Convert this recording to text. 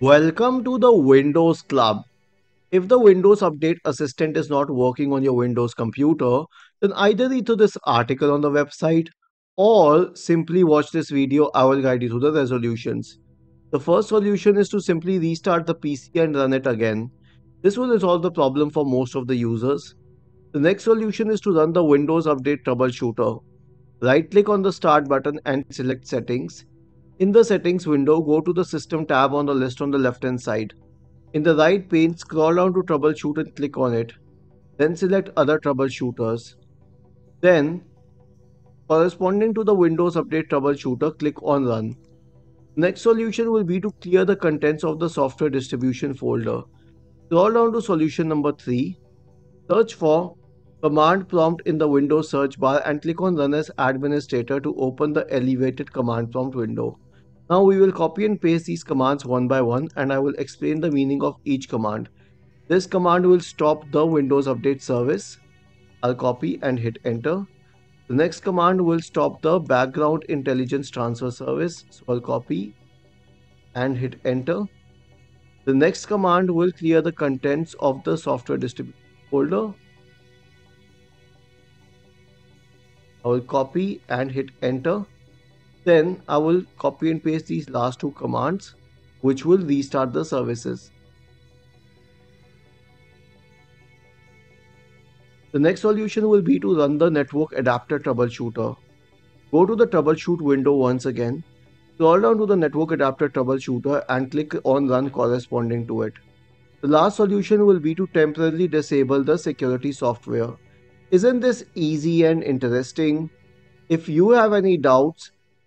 Welcome to the Windows Club. If the Windows Update Assistant is not working on your Windows computer, then either read through this article on the website or simply watch this video. I will guide you through the resolutions. The first solution is to simply restart the PC and run it again. This will resolve the problem for most of the users. The next solution is to run the Windows Update Troubleshooter. Right click on the Start button and select Settings. In the Settings window, go to the System tab on the list on the left hand side. In the right pane, scroll down to Troubleshoot and click on it. Then select Other Troubleshooters. Then, corresponding to the Windows Update Troubleshooter, click on Run. Next solution will be to clear the contents of the software distribution folder. Scroll down to solution number 3. Search for command prompt in the Windows search bar and click on Run as administrator to open the elevated command prompt window. Now we will copy and paste these commands one by one and I will explain the meaning of each command. This command will stop the Windows Update service. I'll copy and hit enter. The next command will stop the background intelligence transfer service. So I'll copy and hit enter. The next command will clear the contents of the software distribution folder. I will copy and hit enter. Then I will copy and paste these last two commands which will restart the services. The next solution will be to run the network adapter troubleshooter. Go to the troubleshoot window once again, scroll down to the network adapter troubleshooter and click on run corresponding to it. The last solution will be to temporarily disable the security software. Isn't this easy and interesting? If you have any doubts,